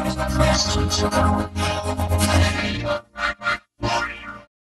Message